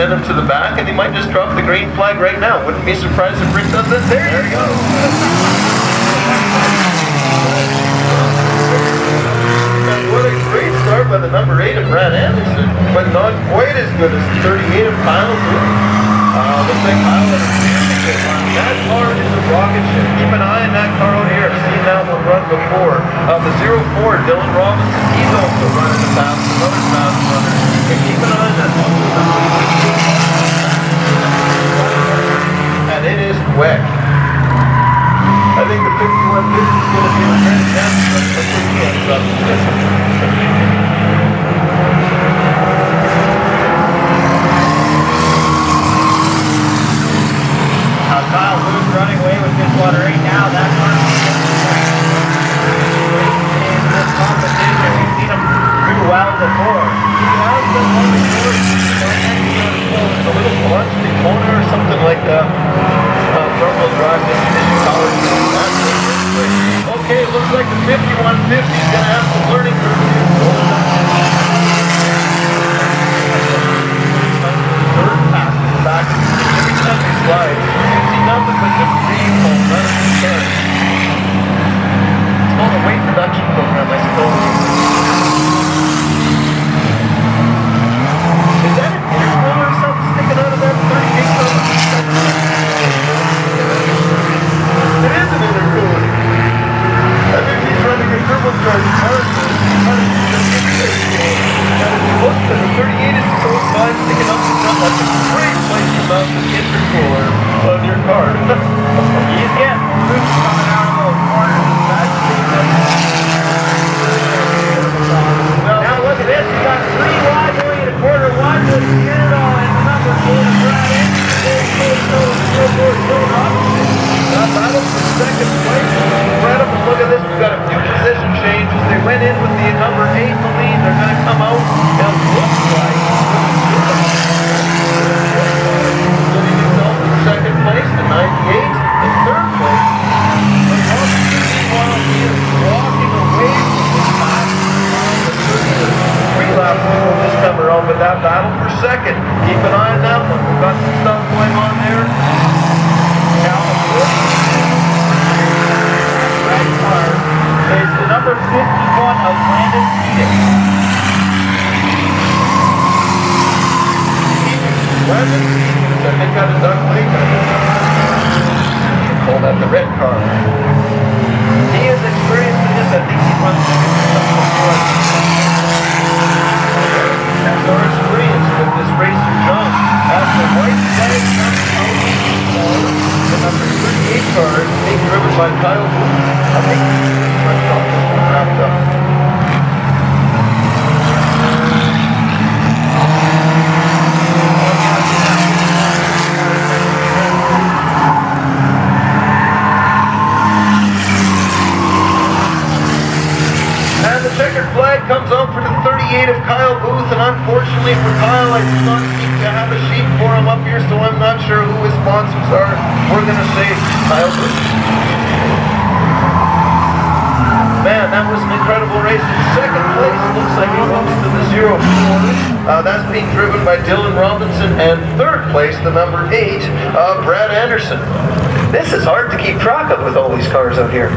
send him to the back, and he might just drop the green flag right now. Wouldn't be surprised if Rick does this. There you go. What a great start by the number 8 of Brad Anderson, but not quite as good as the 38 of Kyle Booth. Uh, looks like Kyle has a That car is a rocket ship. Keep an eye on that car out here. I've seen that one run before. Uh, the 04, Dylan Robinson, he's also running the fast, another fast runner. And keep an eye on that one. And it is quick. I think the 5150 is going to be a great chance for the chance up to this. Uh, Kyle Booth running away with this one right now. That car in this competition. We've seen him do well before. He has been one of the first, a little clutch Daytona or something like that. Uh, like the 5150 is going to have some learning curve here. Third pass in the back. Every time he slides, you see nothing but the green hole, none of the car. It's called a weight reduction program, I suppose. Is that an intercooler or something sticking out of that 38 color? It is an intercooler. I think he's running a turbocharged car. And if you look at the 38 is so fine sticking up the front, that's a great place to mount an intercooler on your car. He's getting loose coming out of those corners. That's now look at this. We got three wide going to quarter one with Beardo and the number four to Brad Uh, battle for second place. Incredible. Look at this. We've got a few position changes. They went in with the number eight in the lead. They're going to come out. It looks like. Getting himself in second place to 98. In third place. But while he is walking away from the pack, go this time around, but that battle for second. Keep an eye on that one. We've got some stuff going on there. Red car is the number 51 of Landon Keating. Brandon, I think of Duck Lake. Call that the red car. He is experienced in this. I think he runs before. That's our experience with this racer John. After white flag comes out the number 38 car is being driven by. I think wrapped up. And the checkered flag comes out for the 38 of Kyle Booth, and unfortunately for Kyle, I do not seem to have a sheet for him up here, so I'm not sure who his sponsors are. We're gonna say Kyle Booth. Man, that was an incredible race. In second place, looks like he goes to the zero four. Uh, that's being driven by Dylan Robinson, and third place, the number eight, uh, Brad Anderson. This is hard to keep track of with all these cars out here.